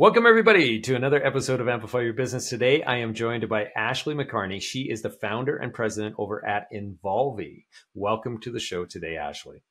Welcome, everybody, to another episode of Amplify Your Business. Today, I am joined by Ashley McCarney. She is the founder and president over at Involvi. Welcome to the show today, Ashley.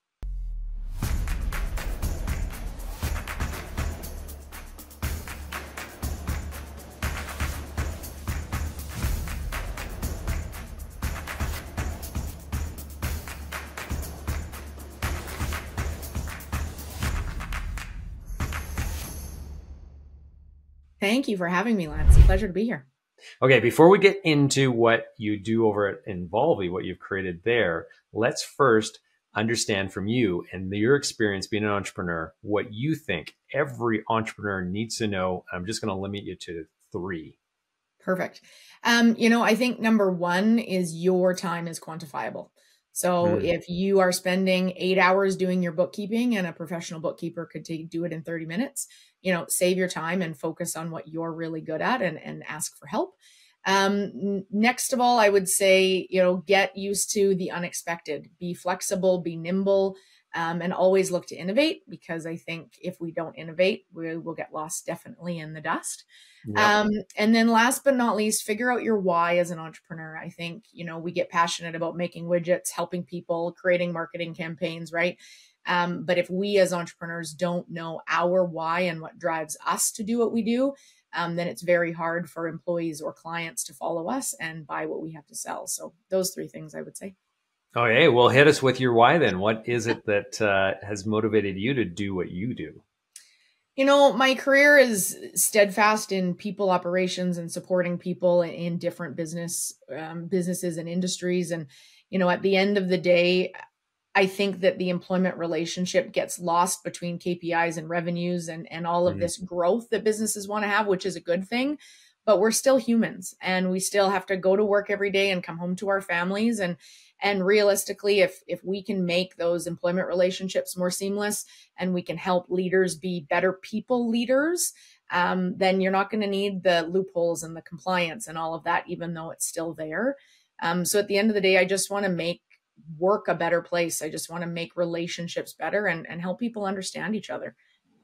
Thank you for having me, Lance. It's a pleasure to be here. Okay, before we get into what you do over at Involvi, what you've created there, let's first understand from you and your experience being an entrepreneur what you think every entrepreneur needs to know. I'm just going to limit you to three. Perfect. Um, you know, I think number one is your time is quantifiable. So mm. if you are spending eight hours doing your bookkeeping and a professional bookkeeper could take, do it in 30 minutes, you know, save your time and focus on what you're really good at and, and ask for help. Um, next of all, I would say, you know, get used to the unexpected, be flexible, be nimble, um, and always look to innovate because I think if we don't innovate, we will get lost definitely in the dust. Um, and then last but not least, figure out your why as an entrepreneur. I think, you know, we get passionate about making widgets, helping people, creating marketing campaigns, right? Um, but if we as entrepreneurs don't know our why and what drives us to do what we do, um, then it's very hard for employees or clients to follow us and buy what we have to sell. So those three things I would say. Okay, well, hit us with your why then. What is it that uh, has motivated you to do what you do? You know, my career is steadfast in people operations and supporting people in different business um, businesses and industries. And you know, at the end of the day, I think that the employment relationship gets lost between KPIs and revenues and and all of mm-hmm. this growth that businesses want to have, which is a good thing. But we're still humans, and we still have to go to work every day and come home to our families and and realistically if if we can make those employment relationships more seamless and we can help leaders be better people leaders um, then you're not going to need the loopholes and the compliance and all of that even though it's still there. Um, so at the end of the day i just want to make work a better place. I just want to make relationships better and, and help people understand each other.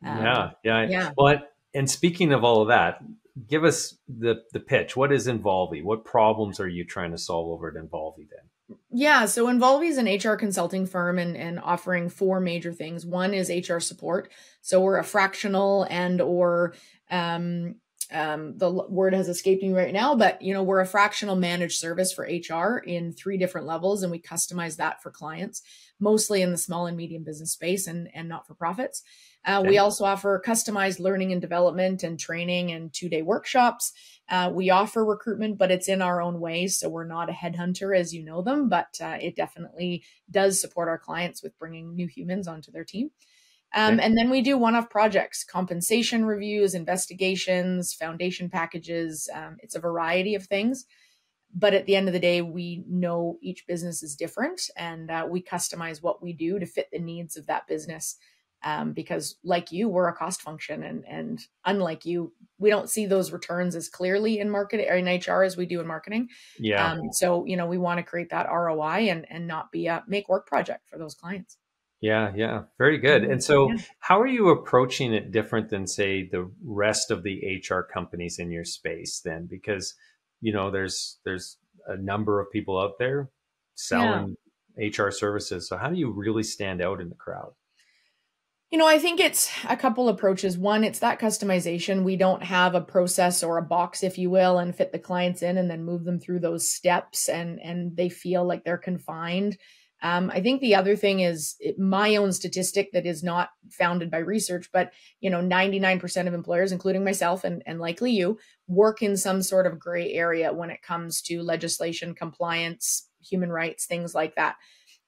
Um, yeah yeah. yeah. But and speaking of all of that give us the the pitch. What is Involvi what problems are you trying to solve over at Involvi then yeah, so Involvi is an HR consulting firm and, and offering four major things. One is HR support. So we're a fractional and or um, um, the word has escaped me right now, but you know we're a fractional managed service for HR in three different levels, and we customize that for clients, mostly in the small and medium business space and and not for profits. Uh, okay. We also offer customized learning and development and training and two day workshops. Uh, we offer recruitment, but it's in our own way. So we're not a headhunter as you know them, but uh, it definitely does support our clients with bringing new humans onto their team. Um. And then we do one off projects, compensation reviews, investigations, foundation packages. Um, it's a variety of things. But at the end of the day, we know each business is different and uh, we customize what we do to fit the needs of that business um, because like you we're a cost function and and unlike you we don't see those returns as clearly in marketing or in hr as we do in marketing. Yeah. Um, so you know we want to create that roi and and not be a make work project for those clients. Yeah yeah. Very good. And so yeah. how are you approaching it different than say the rest of the hr companies in your space then? Because you know there's there's a number of people out there selling yeah. hr services. So how do you really stand out in the crowd you know, I think it's a couple approaches. One, it's that customization. We don't have a process or a box, if you will, and fit the clients in and then move them through those steps and and they feel like they're confined. Um, I think the other thing is my own statistic that is not founded by research, but you know, 99% of employers, including myself and, and likely you, work in some sort of gray area when it comes to legislation, compliance, human rights, things like that.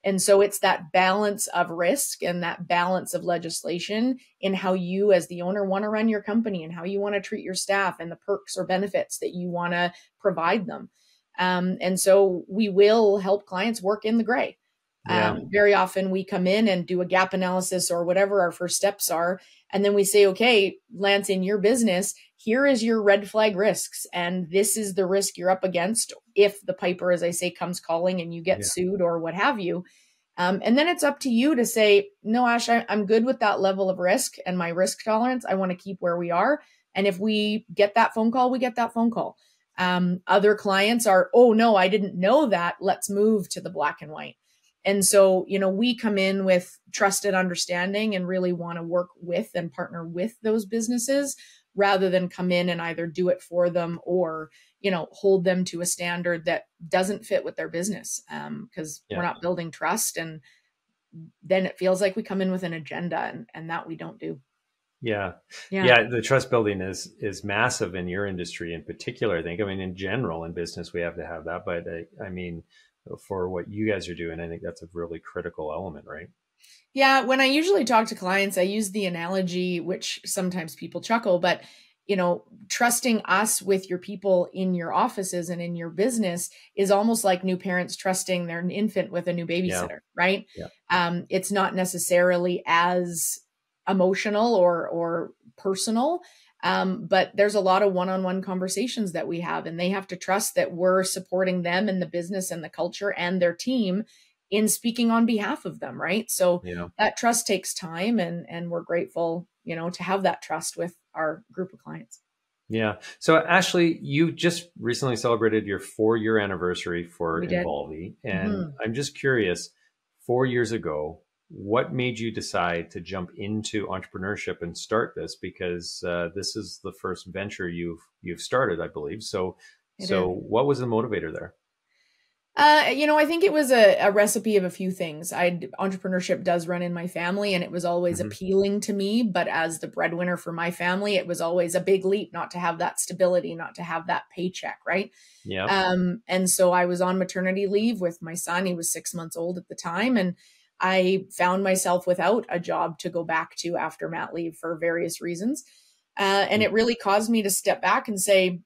And so it's that balance of risk and that balance of legislation in how you, as the owner, want to run your company and how you want to treat your staff and the perks or benefits that you want to provide them. Um, and so we will help clients work in the gray. Yeah. Um, very often we come in and do a gap analysis or whatever our first steps are. And then we say, okay, Lance, in your business, here is your red flag risks. And this is the risk you're up against if the piper, as I say, comes calling and you get yeah. sued or what have you. Um, and then it's up to you to say, no, Ash, I, I'm good with that level of risk and my risk tolerance. I want to keep where we are. And if we get that phone call, we get that phone call. Um, other clients are, oh no, I didn't know that. Let's move to the black and white. And so, you know, we come in with trusted understanding and really want to work with and partner with those businesses rather than come in and either do it for them or, you know, hold them to a standard that doesn't fit with their business. Um, because yeah. we're not building trust and then it feels like we come in with an agenda and, and that we don't do. Yeah. yeah. Yeah. The trust building is, is massive in your industry in particular. I think, I mean, in general in business, we have to have that, but I, I mean, for what you guys are doing. I think that's a really critical element, right? Yeah, when I usually talk to clients, I use the analogy, which sometimes people chuckle, but you know, trusting us with your people in your offices and in your business is almost like new parents trusting their infant with a new babysitter, yeah. right? Yeah. Um, it's not necessarily as emotional or or personal um, but there's a lot of one-on-one conversations that we have, and they have to trust that we're supporting them and the business and the culture and their team in speaking on behalf of them, right? So yeah. that trust takes time, and and we're grateful, you know, to have that trust with our group of clients. Yeah. So Ashley, you just recently celebrated your four-year anniversary for Involvi, and mm-hmm. I'm just curious. Four years ago, what made you decide to jump into entrepreneurship and start this because uh, this is the first venture you've you've started i believe so it so is. what was the motivator there uh, you know, I think it was a, a recipe of a few things. I entrepreneurship does run in my family, and it was always mm-hmm. appealing to me. But as the breadwinner for my family, it was always a big leap not to have that stability, not to have that paycheck, right? Yeah. Um, and so I was on maternity leave with my son. He was six months old at the time, and I found myself without a job to go back to after mat leave for various reasons. Uh, and it really caused me to step back and say,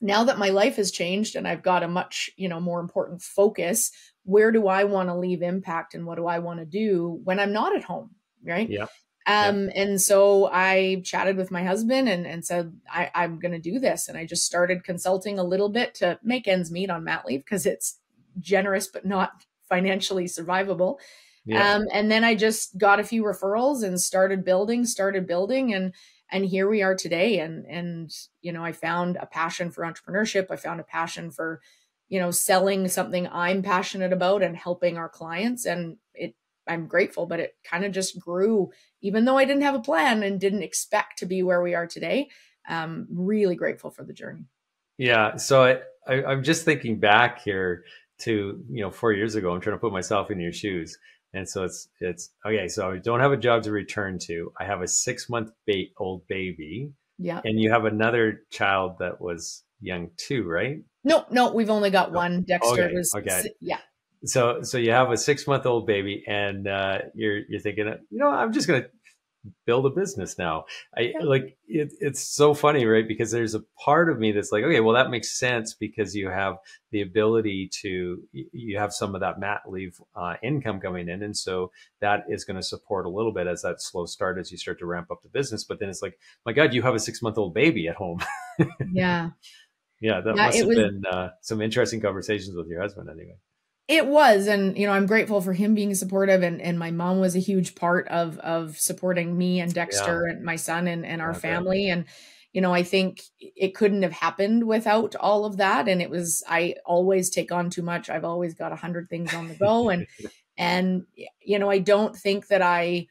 now that my life has changed and I've got a much, you know, more important focus, where do I want to leave impact and what do I want to do when I'm not at home? Right. Yeah. Um, yeah. and so I chatted with my husband and, and said, I, I'm going to do this. And I just started consulting a little bit to make ends meet on mat leave because it's generous, but not financially survivable. Yeah. Um, and then I just got a few referrals and started building, started building, and and here we are today. And and you know, I found a passion for entrepreneurship. I found a passion for, you know, selling something I'm passionate about and helping our clients. And it I'm grateful, but it kind of just grew, even though I didn't have a plan and didn't expect to be where we are today. Um, really grateful for the journey. Yeah. So I, I I'm just thinking back here to you know four years ago. I'm trying to put myself in your shoes and so it's it's okay. So I don't have a job to return to. I have a six month ba- old baby. Yeah. And you have another child that was young too, right? No, no, we've only got one. Dexter okay, was okay. yeah. So so you have a six month old baby, and uh, you're you're thinking, you know, I'm just gonna build a business now. I like it, it's so funny, right? Because there's a part of me that's like, okay, well, that makes sense because you have the ability to, you have some of that mat leave uh, income coming in. And so that is going to support a little bit as that slow start as you start to ramp up the business. But then it's like, my God, you have a six month old baby at home. yeah. Yeah. That yeah, must have was, been uh, some interesting conversations with your husband anyway. It was, and you know, I'm grateful for him being supportive, and and my mom was a huge part of of supporting me and Dexter yeah. and my son and and our okay. family, and you know, I think it couldn't have happened without all of that. And it was, I always take on too much. I've always got a hundred things on the go, and and you know, I don't think that I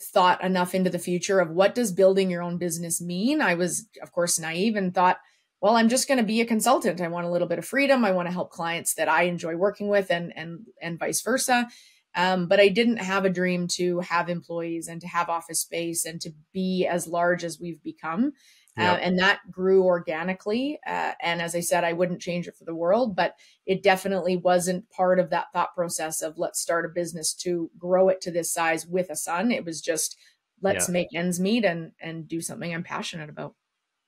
thought enough into the future of what does building your own business mean. I was, of course, naive and thought well, I'm just going to be a consultant. I want a little bit of freedom. I want to help clients that I enjoy working with and and and vice versa. Um, but I didn't have a dream to have employees and to have office space and to be as large as we've become. Uh, yep. Uh, and that grew organically. Uh, and as I said, I wouldn't change it for the world, but it definitely wasn't part of that thought process of let's start a business to grow it to this size with a son. It was just let's yeah. make ends meet and and do something I'm passionate about.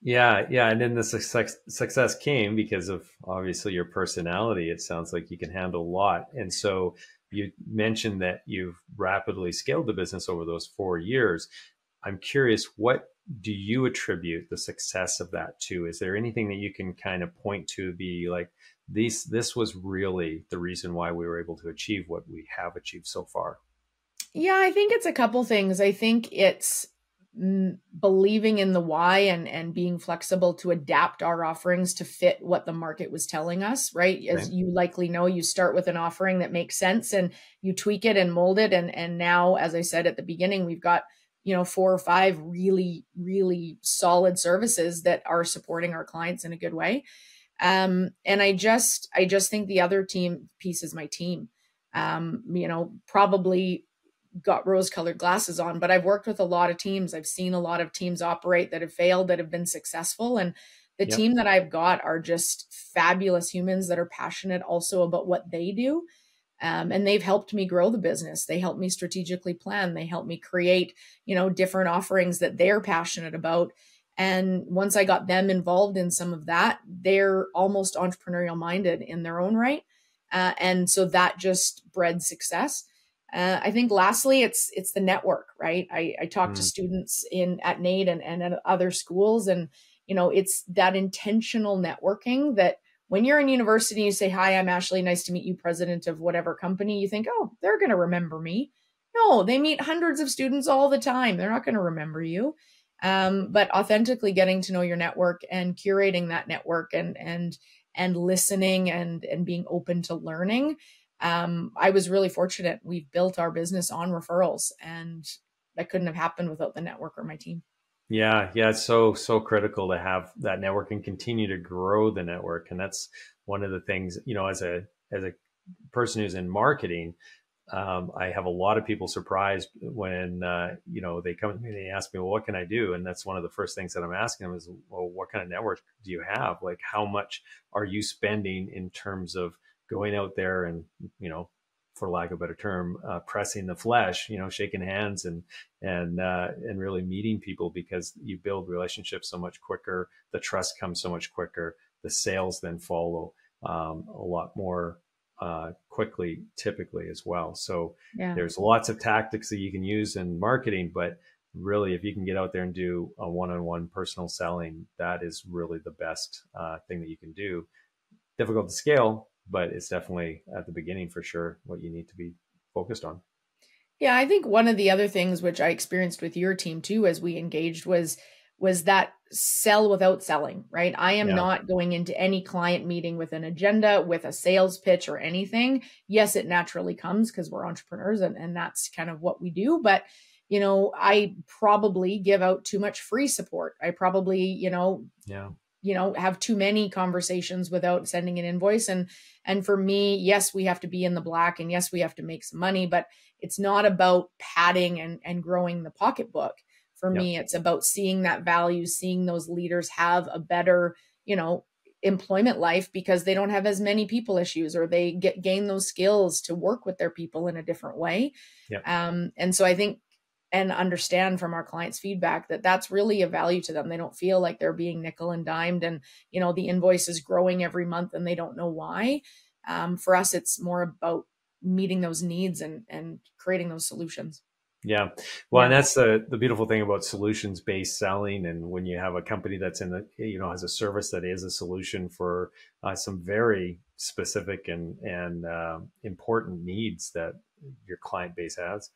Yeah, yeah, and then the success success came because of obviously your personality. It sounds like you can handle a lot, and so you mentioned that you've rapidly scaled the business over those four years. I'm curious, what do you attribute the success of that to? Is there anything that you can kind of point to be like this? This was really the reason why we were able to achieve what we have achieved so far. Yeah, I think it's a couple things. I think it's believing in the why and and being flexible to adapt our offerings to fit what the market was telling us right? As right. you likely know you start with an offering that makes sense and you tweak it and mold it. And and now as i said at the beginning we've got you know four or five really really solid services that are supporting our clients in a good way. Um and i just i just think the other team piece is my team. Um you know probably got rose colored glasses on, but I've worked with a lot of teams. I've seen a lot of teams operate that have failed, that have been successful. And the yep. team that I've got are just fabulous humans that are passionate also about what they do. Um, and they've helped me grow the business. They help me strategically plan. They help me create, you know, different offerings that they're passionate about. And once I got them involved in some of that, they're almost entrepreneurial minded in their own right. Uh, and so that just bred success. Uh, I think lastly, it's it's the network, right? I, I talk mm. to students in at NAIT and, and at other schools, and you know, it's that intentional networking that when you're in university, you say, "Hi, I'm Ashley. Nice to meet you, president of whatever company." You think, "Oh, they're going to remember me." No, they meet hundreds of students all the time. They're not going to remember you. Um, but authentically getting to know your network and curating that network and and and listening and and being open to learning um, I was really fortunate. We've built our business on referrals, and that couldn't have happened without the network or my team. Yeah, yeah, it's so so critical to have that network and continue to grow the network, and that's one of the things you know as a as a person who's in marketing. Um, I have a lot of people surprised when uh, you know they come to me and they ask me, "Well, what can I do?" And that's one of the first things that I'm asking them is, "Well, what kind of network do you have? Like, how much are you spending in terms of going out there and you know for lack of a better term uh, pressing the flesh you know shaking hands and and uh, and really meeting people because you build relationships so much quicker the trust comes so much quicker the sales then follow um, a lot more uh, quickly typically as well so yeah. there's lots of tactics that you can use in marketing but really if you can get out there and do a one-on-one personal selling that is really the best uh, thing that you can do difficult to scale but it's definitely at the beginning for sure what you need to be focused on. Yeah, I think one of the other things which I experienced with your team too as we engaged was was that sell without selling, right? I am yeah. not going into any client meeting with an agenda, with a sales pitch or anything. Yes, it naturally comes because we're entrepreneurs and, and that's kind of what we do. But, you know, I probably give out too much free support. I probably, you know, yeah you know have too many conversations without sending an invoice and and for me yes we have to be in the black and yes we have to make some money but it's not about padding and and growing the pocketbook for yep. me it's about seeing that value seeing those leaders have a better you know employment life because they don't have as many people issues or they get gain those skills to work with their people in a different way yep. um, and so i think and understand from our clients feedback that that's really a value to them. They don't feel like they're being nickel and dimed and you know the invoice is growing every month and they don't know why. Um, for us it's more about meeting those needs and and creating those solutions. Yeah. Well yeah. and that's the the beautiful thing about solutions based selling and when you have a company that's in the you know has a service that is a solution for uh, some very specific and and uh, important needs that your client base has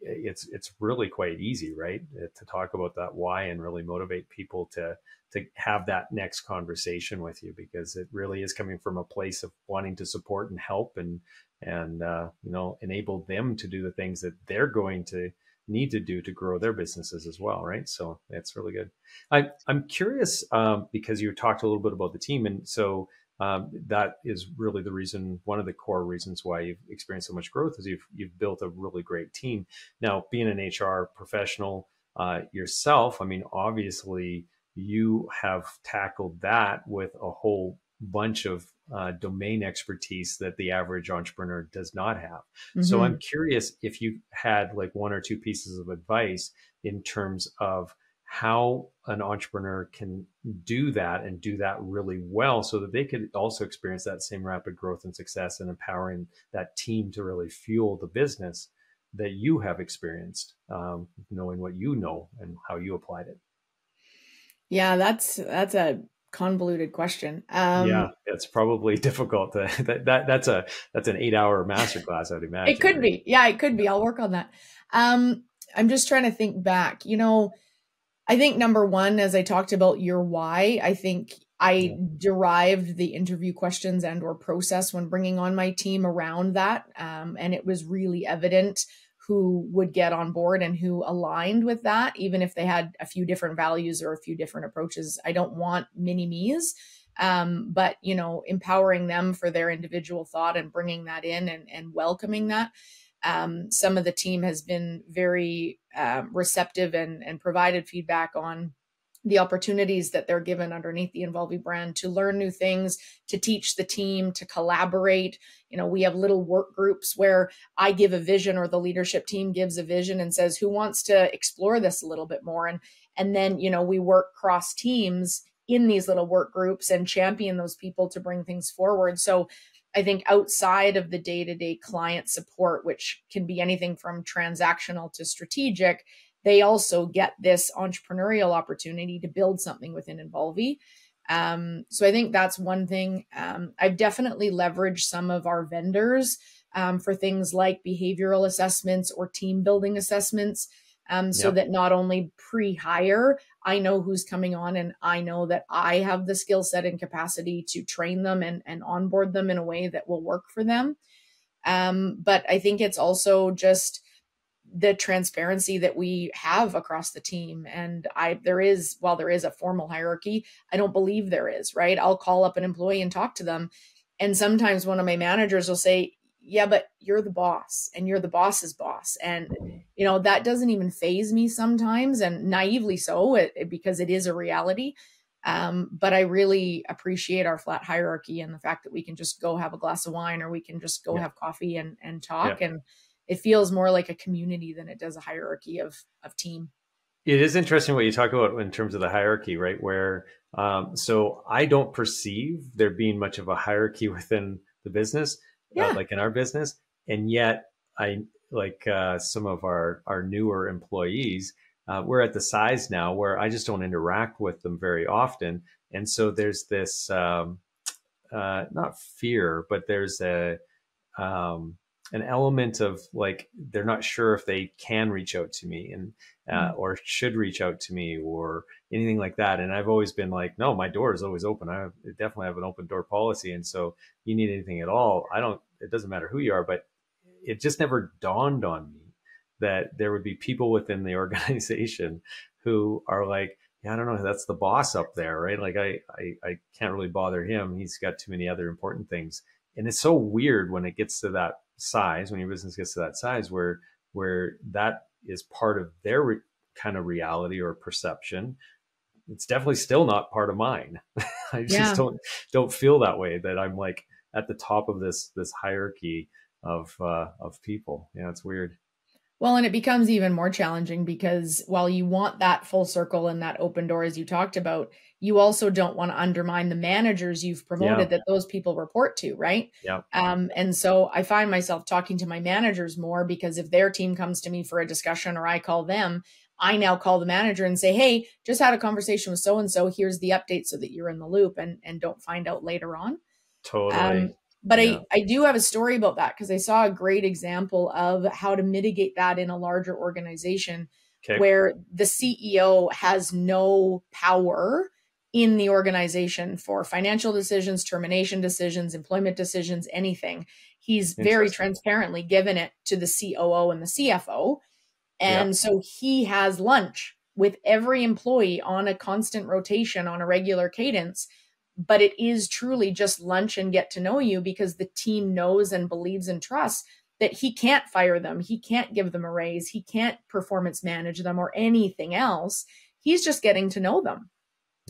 it's it's really quite easy, right, uh, to talk about that why and really motivate people to to have that next conversation with you because it really is coming from a place of wanting to support and help and and uh, you know enable them to do the things that they're going to need to do to grow their businesses as well, right? So that's really good. I, I'm curious um, because you talked a little bit about the team, and so um, that is really the reason, one of the core reasons why you've experienced so much growth is you've, you've built a really great team. Now, being an HR professional uh, yourself, I mean, obviously you have tackled that with a whole bunch of uh, domain expertise that the average entrepreneur does not have. Mm-hmm. So I'm curious if you had like one or two pieces of advice in terms of how an entrepreneur can do that and do that really well so that they could also experience that same rapid growth and success and empowering that team to really fuel the business that you have experienced um, knowing what you know and how you applied it. Yeah that's that's a convoluted question. Um, yeah it's probably difficult to that, that that's a that's an eight hour masterclass i'd imagine it could right? be. yeah it could be. I'll work on that. Um i'm just trying to think back. You know I think number one, as I talked about your why, I think I derived the interview questions and or process when bringing on my team around that, um, and it was really evident who would get on board and who aligned with that, even if they had a few different values or a few different approaches. I don't want mini me's, um, but you know, empowering them for their individual thought and bringing that in and, and welcoming that. Um, some of the team has been very um, receptive and, and provided feedback on the opportunities that they're given underneath the Involvi brand to learn new things, to teach the team, to collaborate. You know, we have little work groups where I give a vision or the leadership team gives a vision and says, who wants to explore this a little bit more? And and then, you know, we work cross teams in these little work groups and champion those people to bring things forward. So I think outside of the day to day client support, which can be anything from transactional to strategic, they also get this entrepreneurial opportunity to build something within Involvi. Um, so I think that's one thing. Um, I've definitely leveraged some of our vendors um, for things like behavioral assessments or team building assessments. Um, so yep. that not only pre-hire, I know who's coming on, and I know that I have the skill set and capacity to train them and, and onboard them in a way that will work for them. Um, but I think it's also just the transparency that we have across the team and i there is while there is a formal hierarchy i don't believe there is right i'll call up an employee and talk to them and sometimes one of my managers will say yeah but you're the boss and you're the boss's boss and you know that doesn't even phase me sometimes and naively so it, it, because it is a reality um, but i really appreciate our flat hierarchy and the fact that we can just go have a glass of wine or we can just go yeah. have coffee and and talk yeah. and it feels more like a community than it does a hierarchy of of team. It is interesting what you talk about in terms of the hierarchy, right? Where um, so I don't perceive there being much of a hierarchy within the business, yeah. uh, like in our business, and yet I like uh, some of our our newer employees. Uh, we're at the size now where I just don't interact with them very often, and so there's this um, uh, not fear, but there's a um, an element of like they're not sure if they can reach out to me and uh, mm. or should reach out to me or anything like that and i've always been like no my door is always open i have, definitely have an open door policy and so you need anything at all i don't it doesn't matter who you are but it just never dawned on me that there would be people within the organization who are like yeah, I don't know. That's the boss up there, right? Like I, I, I can't really bother him. He's got too many other important things. And it's so weird when it gets to that size, when your business gets to that size, where where that is part of their re- kind of reality or perception, it's definitely still not part of mine. I just yeah. don't don't feel that way. That I'm like at the top of this this hierarchy of uh, of people. Yeah, it's weird. Well, and it becomes even more challenging because while you want that full circle and that open door, as you talked about, you also don't want to undermine the managers you've promoted yeah. that those people report to, right? Yeah. Um, and so I find myself talking to my managers more because if their team comes to me for a discussion or I call them, I now call the manager and say, "Hey, just had a conversation with so and so. Here's the update so that you're in the loop and and don't find out later on." Totally. Um, but yeah. I, I do have a story about that because I saw a great example of how to mitigate that in a larger organization okay. where the CEO has no power in the organization for financial decisions, termination decisions, employment decisions, anything. He's very transparently given it to the COO and the CFO. And yeah. so he has lunch with every employee on a constant rotation on a regular cadence but it is truly just lunch and get to know you because the team knows and believes and trusts that he can't fire them he can't give them a raise he can't performance manage them or anything else he's just getting to know them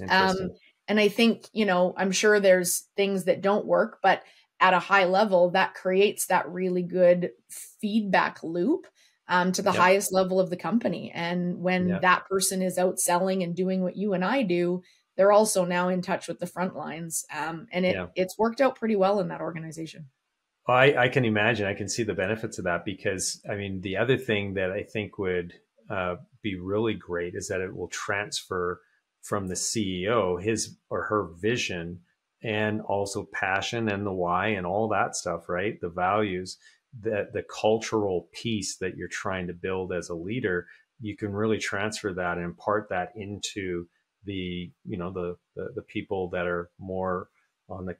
um, and i think you know i'm sure there's things that don't work but at a high level that creates that really good feedback loop um, to the yep. highest level of the company and when yep. that person is out selling and doing what you and i do they're also now in touch with the front lines. Um, and it, yeah. it's worked out pretty well in that organization. Well, I, I, can imagine. I can see the benefits of that because, I mean, the other thing that I think would uh, be really great is that it will transfer from the CEO his or her vision and also passion and the why and all that stuff, right? The values, that the cultural piece that you're trying to build as a leader you can really transfer that and impart that into the you know the the, the people that are more on the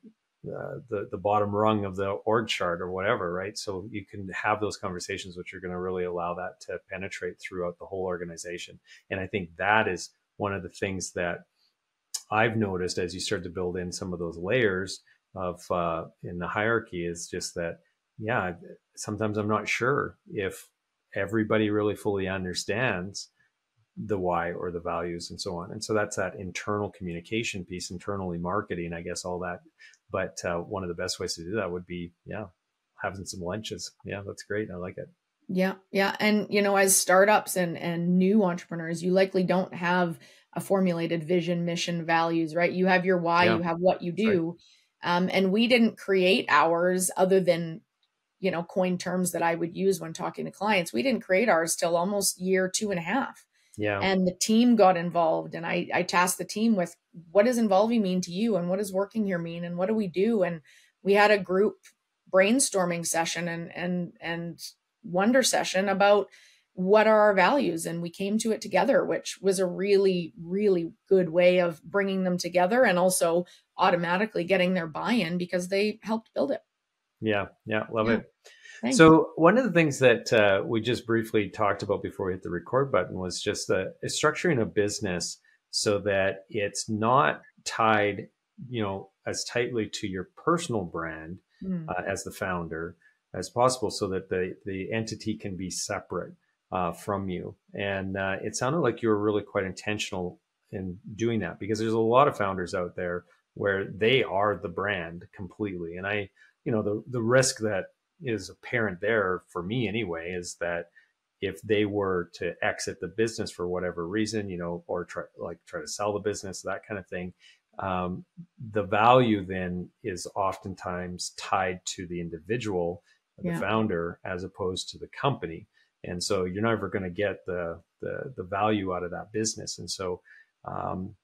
uh, the the bottom rung of the org chart or whatever, right? So you can have those conversations, which are going to really allow that to penetrate throughout the whole organization. And I think that is one of the things that I've noticed as you start to build in some of those layers of uh, in the hierarchy is just that, yeah, sometimes I'm not sure if everybody really fully understands the why or the values and so on. And so that's that internal communication piece, internally marketing, I guess, all that but uh, one of the best ways to do that would be, yeah, having some lunches. Yeah, that's great. I like it. Yeah, yeah, and you know, as startups and and new entrepreneurs, you likely don't have a formulated vision, mission, values, right? You have your why, yeah. you have what you do, right. um, and we didn't create ours other than you know coin terms that I would use when talking to clients. We didn't create ours till almost year two and a half. Yeah. And the team got involved and I, I tasked the team with what does Involvi mean to you and what does working here mean and what do we do? And we had a group brainstorming session and and and wonder session about what are our values and we came to it together which was a really really good way of bringing them together and also automatically getting their buy-in because they helped build it yeah yeah love yeah. it Thank so one of the things that uh, we just briefly talked about before we hit the record button was just the structuring a business so that it's not tied, you know, as tightly to your personal brand mm. uh, as the founder as possible, so that the the entity can be separate uh, from you. And uh, it sounded like you were really quite intentional in doing that because there's a lot of founders out there where they are the brand completely. And I, you know, the the risk that is apparent there for me anyway is that if they were to exit the business for whatever reason, you know, or try like try to sell the business, that kind of thing, um, the value then is oftentimes tied to the individual, the yeah. founder, as opposed to the company. And so you're never going to get the, the the value out of that business. And so um,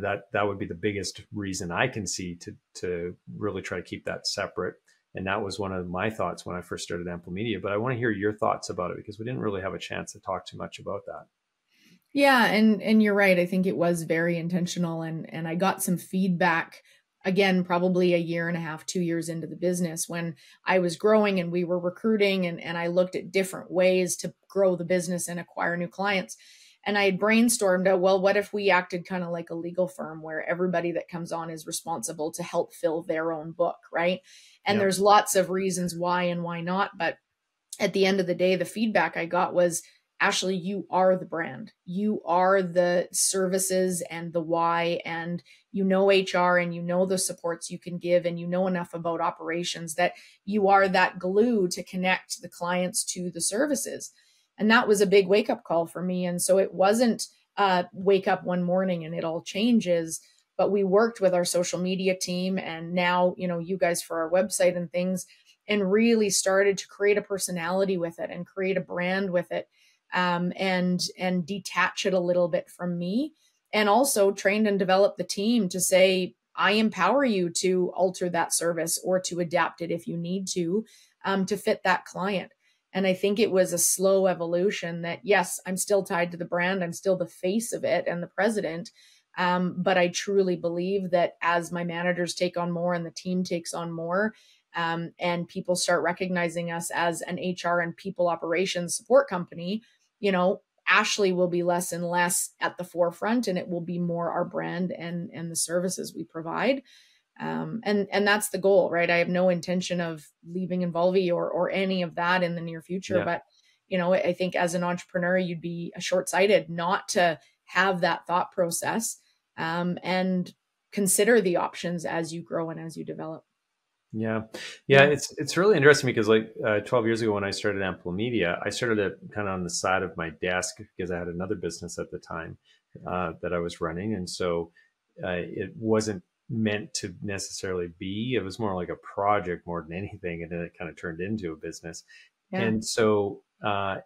that that would be the biggest reason I can see to to really try to keep that separate and that was one of my thoughts when I first started Ample Media. But I want to hear your thoughts about it because we didn't really have a chance to talk too much about that. Yeah, and and you're right. I think it was very intentional, and and I got some feedback again probably a year and a half two years into the business when i was growing and we were recruiting and, and i looked at different ways to grow the business and acquire new clients and I had brainstormed, oh, well, what if we acted kind of like a legal firm where everybody that comes on is responsible to help fill their own book, right? And yep. there's lots of reasons why and why not. But at the end of the day, the feedback I got was, Ashley, you are the brand. You are the services and the why, and you know HR and you know the supports you can give, and you know enough about operations that you are that glue to connect the clients to the services. And that was a big wake up call for me. And so it wasn't uh, wake up one morning and it all changes, but we worked with our social media team and now, you know, you guys for our website and things and really started to create a personality with it and create a brand with it um, and and detach it a little bit from me and also trained and developed the team to say i empower you to alter that service or to adapt it if you need to um, to fit that client and I think it was a slow evolution that, yes, I'm still tied to the brand. I'm still the face of it and the president. Um, but I truly believe that as my managers take on more and the team takes on more, um, and people start recognizing us as an HR and people operations support company, you know, Ashley will be less and less at the forefront and it will be more our brand and and the services we provide. Um, and and that's the goal right? I have no intention of leaving Involvi or or any of that in the near future yeah. but you know i think as an entrepreneur you'd be short-sighted not to have that thought process um, and consider the options as you grow and as you develop yeah. yeah it's it's really interesting because like uh, 12 years ago when i started ample media i started it kind of on the side of my desk because i had another business at the time uh, that i was running and so uh, it wasn't meant to necessarily be. It was more like a project more than anything, and then it kind of turned into a business. Yeah. And so, uh,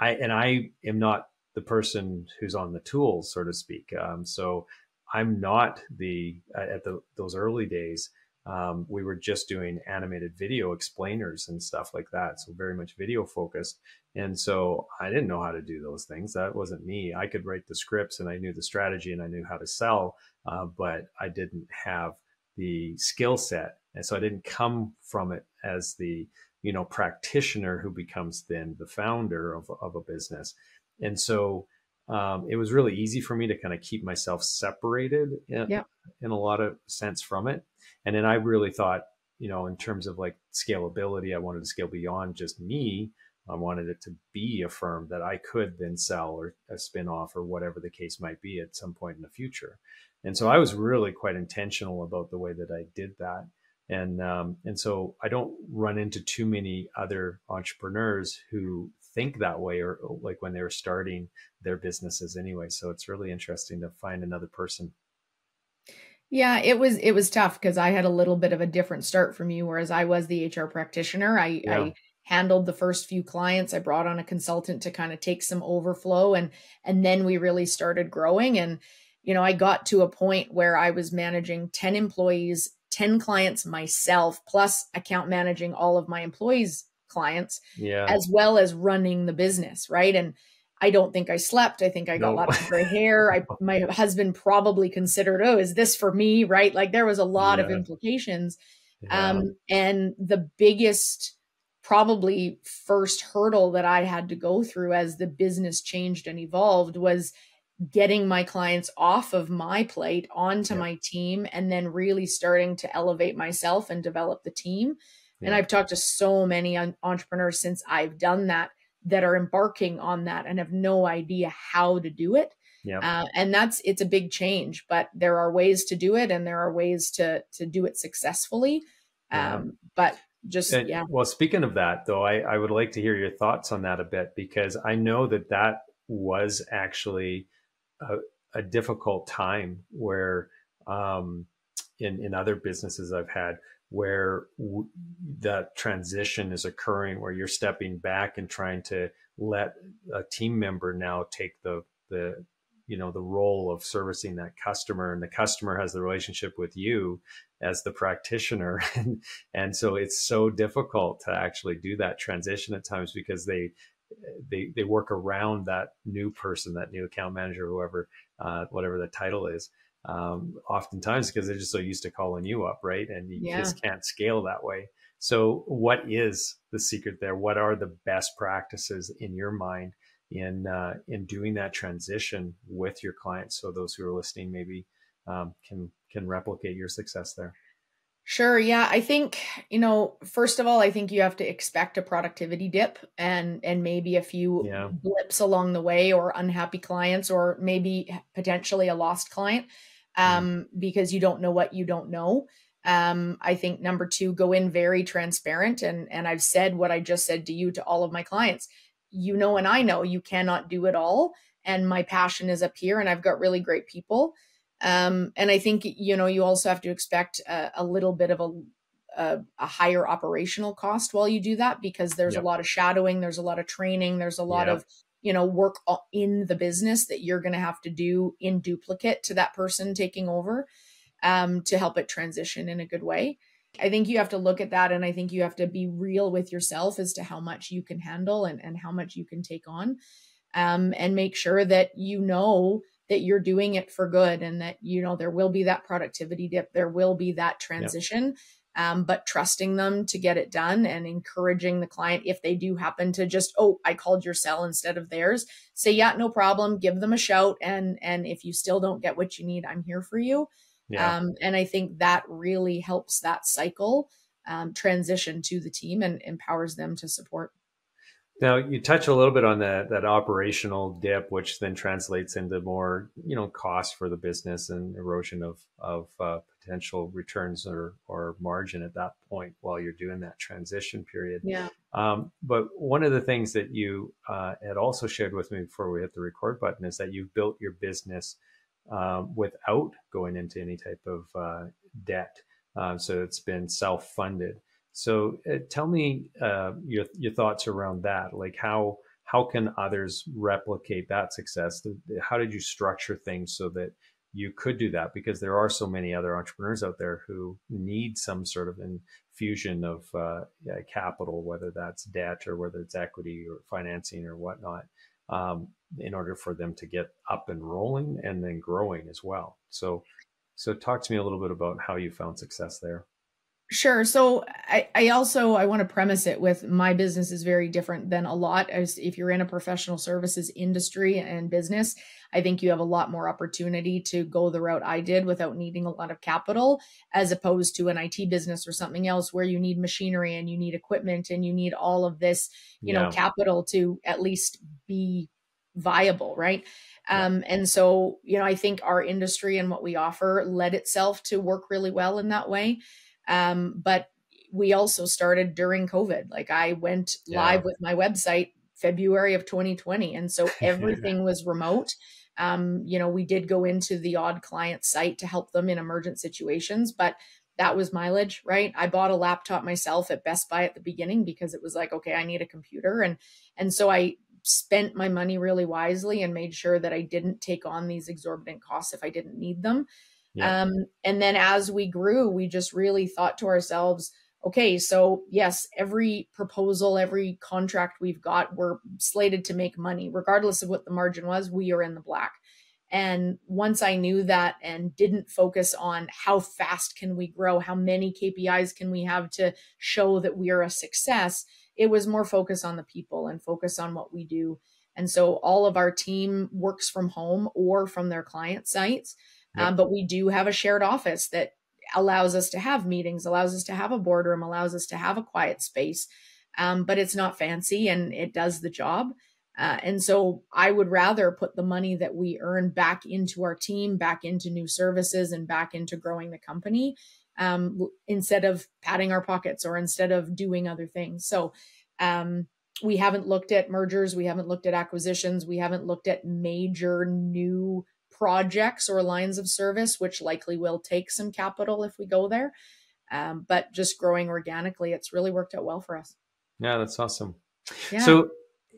I and I am not the person who's on the tools, so to speak. Um, so I'm not the at the those early days. um, we were just doing animated video explainers and stuff like that. So very much video focused. And so I didn't know how to do those things. That wasn't me. I could write the scripts and I knew the strategy and I knew how to sell, uh, but I didn't have the skill set. And so I didn't come from it as the, you know, practitioner who becomes then the founder of, of a business. And so um, it was really easy for me to kind of keep myself separated in, yeah. in a lot of sense from it. And then I really thought, you know, in terms of like scalability, I wanted to scale beyond just me. I wanted it to be a firm that I could then sell or a spin off or whatever the case might be at some point in the future. And so I was really quite intentional about the way that I did that. And, um, and so I don't run into too many other entrepreneurs who think that way or like when they were starting their businesses anyway. So it's really interesting to find another person. Yeah, it was it was tough because I had a little bit of a different start from you, whereas I was the HR practitioner. I, yeah. I handled the first few clients. I brought on a consultant to kind of take some overflow and and then we really started growing. And, you know, I got to a point where I was managing 10 employees, 10 clients myself, plus account managing all of my employees' clients, yeah. as well as running the business, right? And I don't think I slept. I think I got nope. lots of gray hair. I my husband probably considered, oh, is this for me? Right? Like there was a lot yeah. of implications. Yeah. Um, and the biggest probably first hurdle that I had to go through as the business changed and evolved was getting my clients off of my plate onto yeah. my team and then really starting to elevate myself and develop the team. And I've talked to so many entrepreneurs since I've done that that are embarking on that and have no idea how to do it. Yeah. Uh, and that's it's a big change, but there are ways to do it and there are ways to to do it successful,ly Um, but just and, yeah. Well, speaking of that though, I, I would like to hear your thoughts on that a bit because I know that that was actually a, a difficult time where um, in in other businesses I've had where w- that transition is occurring where you're stepping back and trying to let a team member now take the the you know the role of servicing that customer and the customer has the relationship with you as the practitioner. And and so it's so difficult to actually do that transition at times because they they they work around that new person that new account manager whoever uh, whatever the title is um, oftentimes because they're just so used to calling you up, right? And you yeah. just can't scale that way. So, what is the secret there? What are the best practices in your mind in uh, in doing that transition with your clients? So those who are listening maybe um, can can replicate your success there. Sure. Yeah. I think, you know, first of all, I think you have to expect a productivity dip and and maybe a few yeah. blips along the way or unhappy clients or maybe potentially a lost client. Um, because you don't know what you don't know. Um, I think number two, go in very transparent. And, and I've said what I just said to you to all of my clients. You know, and I know you cannot do it all. And my passion is up here, and I've got really great people. Um, and I think, you know, you also have to expect a, a little bit of a, a, a, higher operational cost while you do that because there's yep. a lot of shadowing, there's a lot of training, there's a lot yep. of you know work in the business that you're going to have to do in duplicate to that person taking over um, to help it transition in a good way. I think you have to look at that and i think you have to be real with yourself as to how much you can handle and, and how much you can take on um, and make sure that you know that you're doing it for good and that you know there will be that productivity dip there will be that transition um, but trusting them to get it done and encouraging the client if they do happen to just oh i called your cell instead of theirs say yeah no problem. Give them a shout and and if you still don't get what you need i'm here for you. Yeah. um, and i think that really helps that cycle um, transition to the team and empowers them to support. Now you touch a little bit on that that operational dip, which then translates into more you know cost for the business and erosion of of uh, potential returns or or margin at that point while you're doing that transition period. Yeah. Um, but one of the things that you uh, had also shared with me before we hit the record button is that you've built your business um, without going into any type of uh, debt. Uh, so it's been self funded. So uh, tell me uh, your your thoughts around that. Like how how can others replicate that success? How did you structure things so that you could do that because there are so many other entrepreneurs out there who need some sort of infusion of uh, capital, whether that's debt or whether it's equity or financing or whatnot, um, in order for them to get up and rolling and then growing as well. So, so talk to me a little bit about how you found success there. Sure. So I, I also I want to premise it with my business is very different than a lot. As if you're in a professional services industry and business, I think you have a lot more opportunity to go the route I did without needing a lot of capital, as opposed to an IT business or something else where you need machinery and you need equipment and you need all of this, you yeah. know, capital to at least be viable, right? Um, and so, you know, I think our industry and what we offer led itself to work really well in that way. Um, but we also started during COVID. Like I went yeah. live with my website February of 2020. And so everything was remote. Um, you know, we did go into the odd client site to help them in emergent situations, but that was mileage, right? I bought a laptop myself at Best Buy at the beginning because it was like, okay, I need a computer. And and so I spent my money really wisely and made sure that I didn't take on these exorbitant costs if I didn't need them. Yeah. Um, and then as we grew, we just really thought to ourselves, okay, so yes, every proposal, every contract we've got, we're slated to make money, regardless of what the margin was, we are in the black. And once I knew that and didn't focus on how fast can we grow, how many KPIs can we have to show that we are a success, it was more focus on the people and focus on what we do. And so all of our team works from home or from their client sites. Yep. Um, but we do have a shared office that allows us to have meetings, allows us to have a boardroom, allows us to have a quiet space. Um, but it's not fancy and it does the job. Uh, and so I would rather put the money that we earn back into our team, back into new services, and back into growing the company um, instead of padding our pockets or instead of doing other things. So um, we haven't looked at mergers, we haven't looked at acquisitions, we haven't looked at major new projects or lines of service, which likely will take some capital if we go there. Um, but just growing organically, it's really worked out well for us. Yeah, that's awesome. Yeah. So,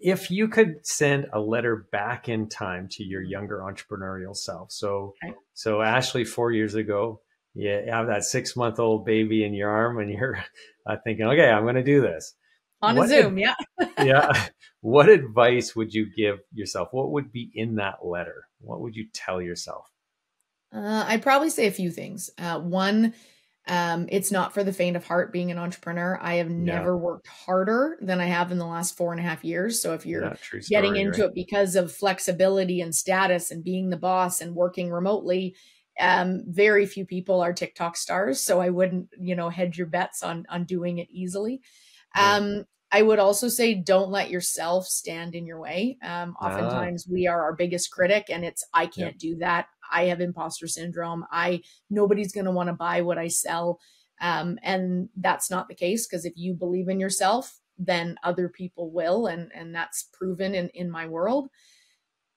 if you could send a letter back in time to your younger entrepreneurial self, so okay. so Ashley, four years ago, you have that six month old baby in your arm, and you're uh, thinking, okay, I'm going to do this on what a Zoom. Ad- yeah. yeah. What advice would you give yourself? What would be in that letter? What would you tell yourself? Uh, I'd probably say a few things. Uh, one, um, it's not for the faint of heart being an entrepreneur. I have never worked harder than I have in the last four and a half years. So if you're story, getting into right? it because of flexibility and status and being the boss and working remotely, um, very few people are TikTok stars. So I wouldn't, you know, hedge your bets on on doing it easily. Um, I would also say don't let yourself stand in your way. Um, ah. oftentimes we are our biggest critic and it's, I can't do that. I have imposter syndrome. I, nobody's going to want to buy what I sell. Um, and that's not the case because if you believe in yourself, then other people will. And, and that's proven in, in my world.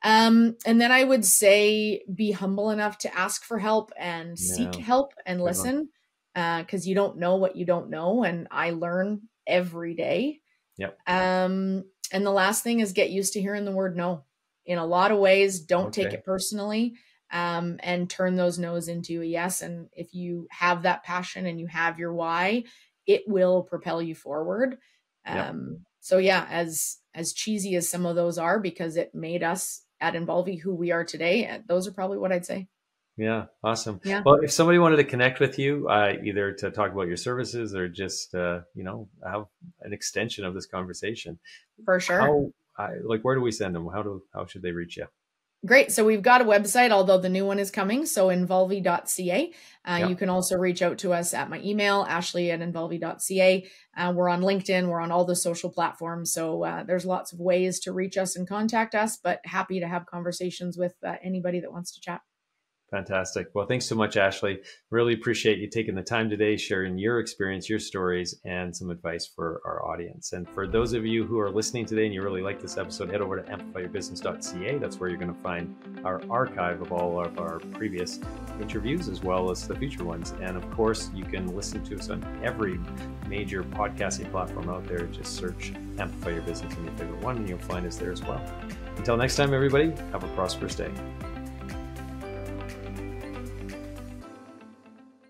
Um, and then I would say be humble enough to ask for help and yeah. seek help and listen because uh, you don't know what you don't know. And I learn every day. Yep. Um, and the last thing is get used to hearing the word no. In a lot of ways, don't okay. take it personally um, and turn those no's into a yes. And if you have that passion and you have your why, it will propel you forward. Um, yep. So yeah, as as cheesy as some of those are, because it made us at Involvi who we are today, those are probably what I'd say. Yeah, awesome. Yeah. Well, if somebody wanted to connect with you, uh, either to talk about your services or just uh, you know have an extension of this conversation, for sure. How, like, where do we send them? How do how should they reach you? Great. So we've got a website, although the new one is coming. So involvi.ca. Uh, yeah. You can also reach out to us at my email, ashley at involvi.ca. Uh, we're on LinkedIn. We're on all the social platforms. So uh, there's lots of ways to reach us and contact us, but happy to have conversations with uh, anybody that wants to chat. Fantastic. Well, thanks so much, Ashley. Really appreciate you taking the time today, sharing your experience, your stories, and some advice for our audience. And for those of you who are listening today and you really like this episode, head over to amplifyyourbusiness.ca. That's where you're going to find our archive of all of our previous interviews as well as the future ones. And of course, you can listen to us on every major podcasting platform out there. Just search Amplify Your Business in your favorite one and you'll find us there as well. Until next time, everybody, have a prosperous day.